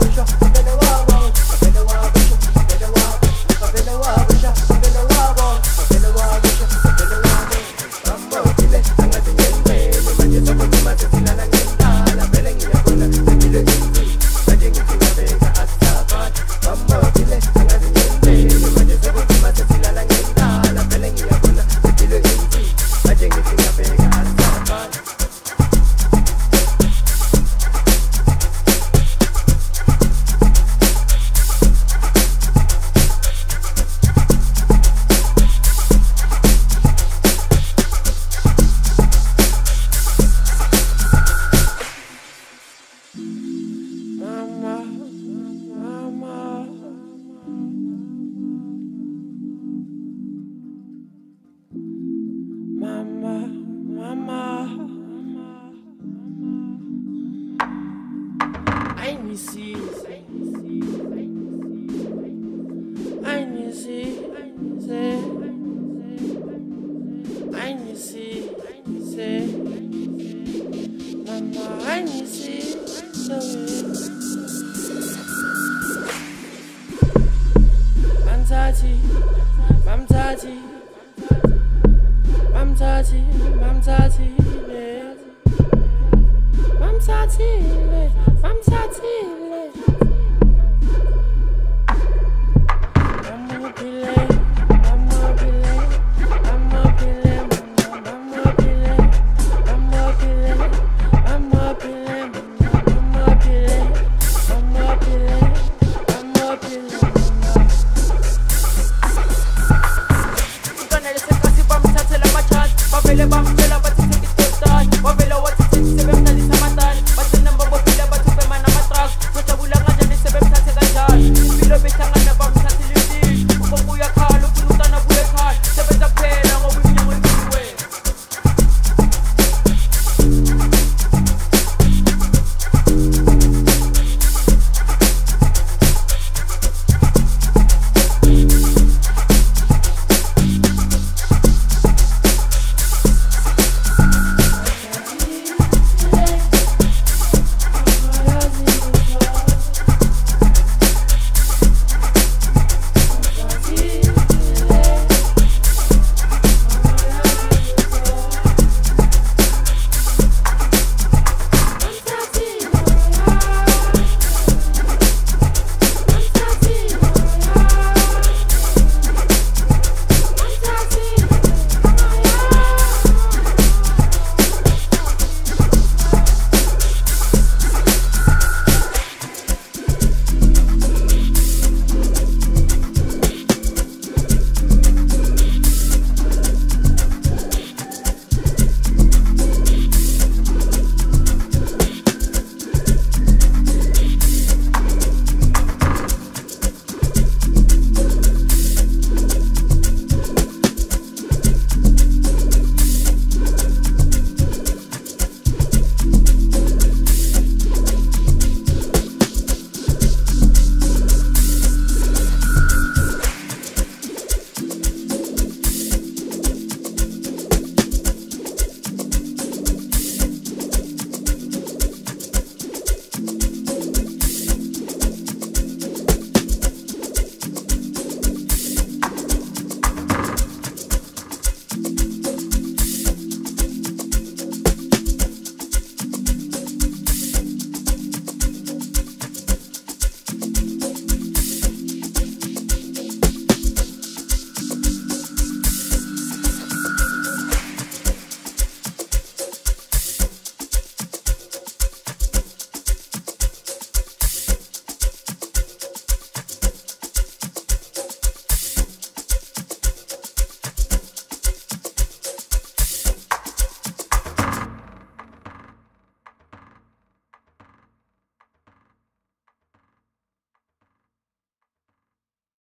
Russia. ABC. Ein easy, say. Ein easy, say. Mama, ein I'm Mamzati, Tati, Mam Tati.